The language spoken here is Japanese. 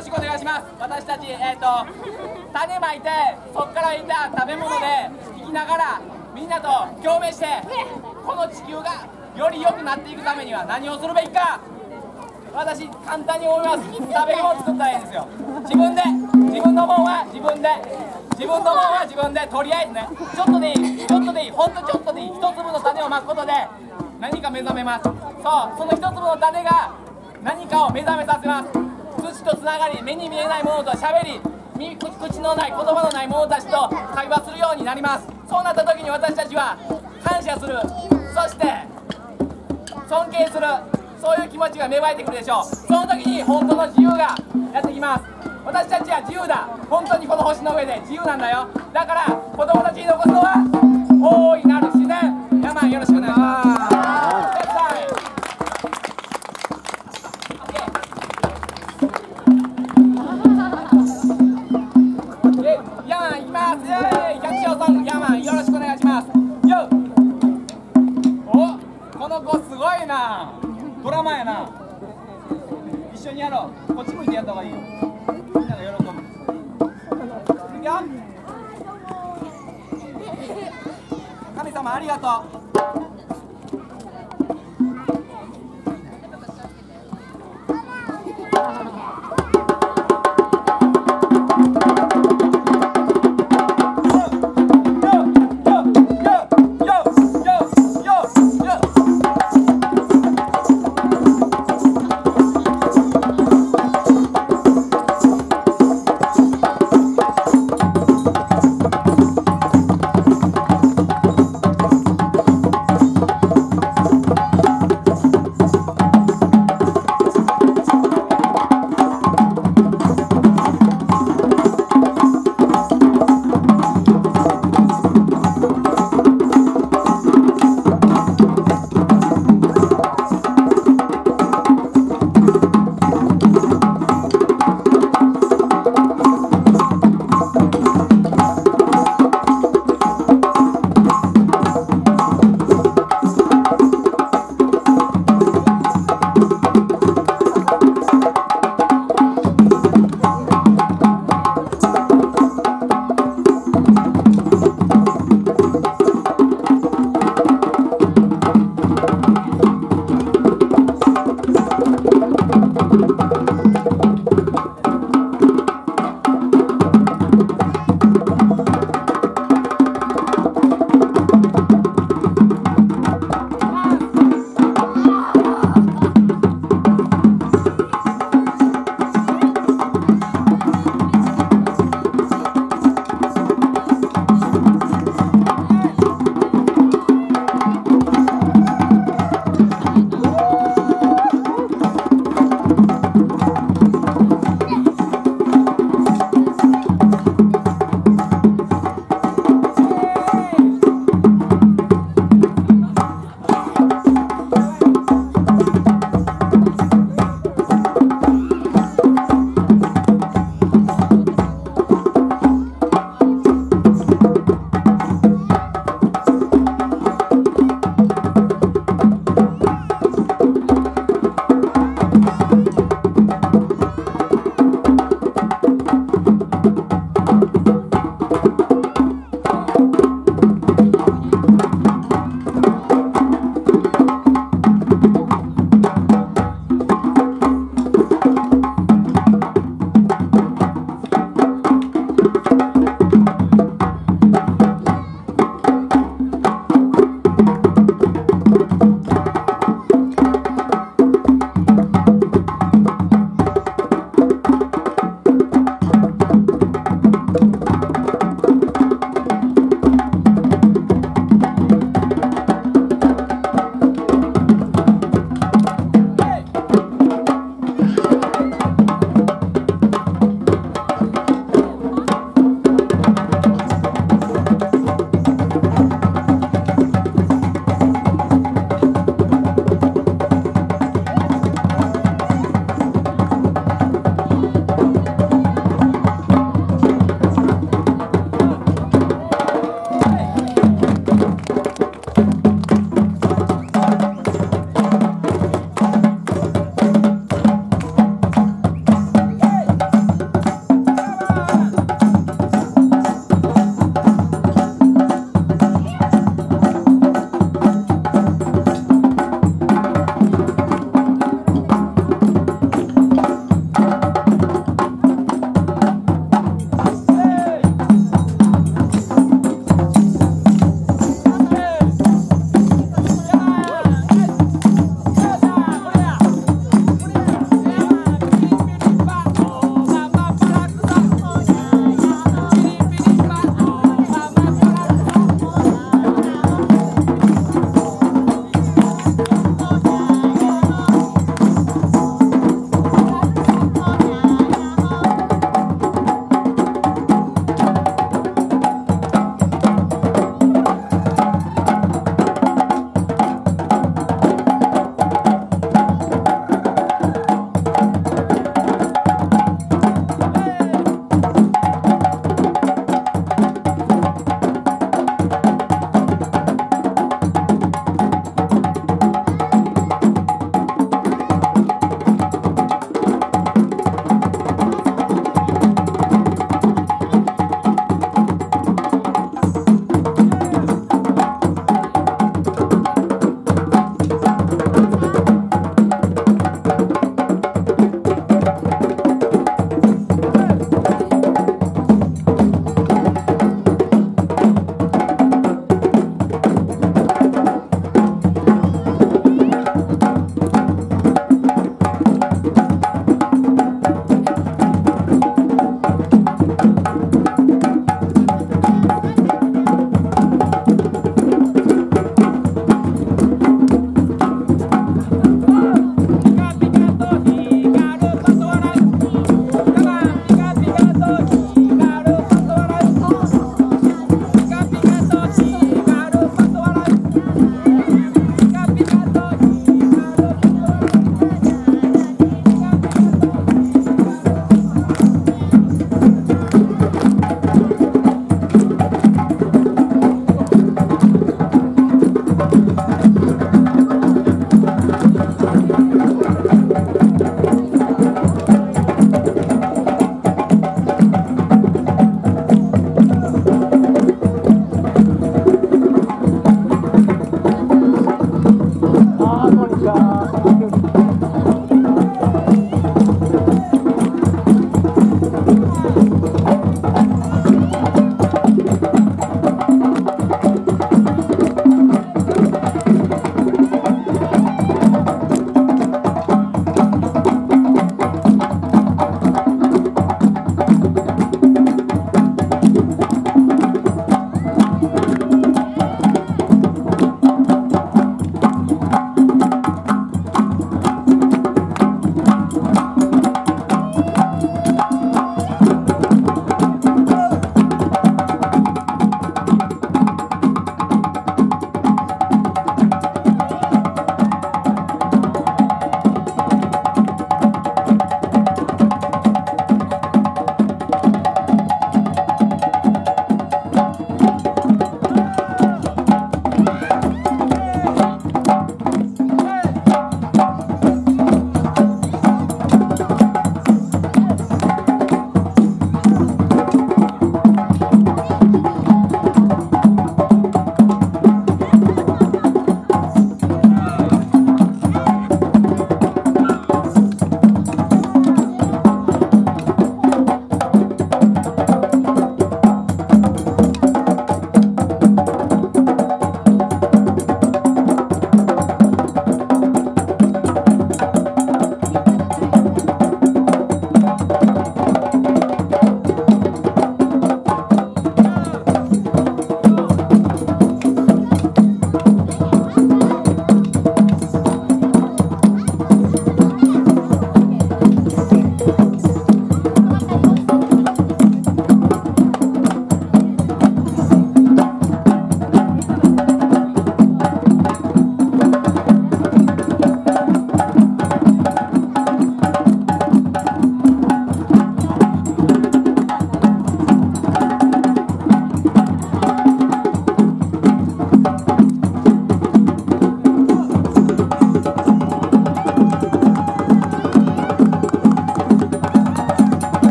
ろしくお願いします。私たちえっ、ー、と種まいてそっからいた食べ物で生きながらみんなと共鳴してこの地球がより良くなっていくためには何をするべきか私簡単に思います。食べ物を作ったらいいんですよ自分で。自分のもんは自分で。自分のもんは自分でとりあえずね。ちょっとでいい。ちょっとでいい。ほんとちょっとでいい。一粒の種をまくことで何か目覚めます。そうその一粒の種が何かを目覚めさせます。土とつながり目に見えないものと喋り口のない言葉のない者たちと会話するようになります。そうなった時に私たちは感謝する。そして尊敬する。そういう気持ちが芽生えてくるでしょう。その時に本当の自由がやってきます。私たちは自由だ。本当にこの星の上で自由なんだよ。だから子供たちに残すのは大いなる自然。山よろしくお願いします。ますイェーイ百姓さんヤマンよろしくお願い。しますよおこの子すごいな。ドラマやな。一緒にやろう。こっち向いてやった方がいいよ。みんなが喜ぶ。いくよ。神様ありがとう。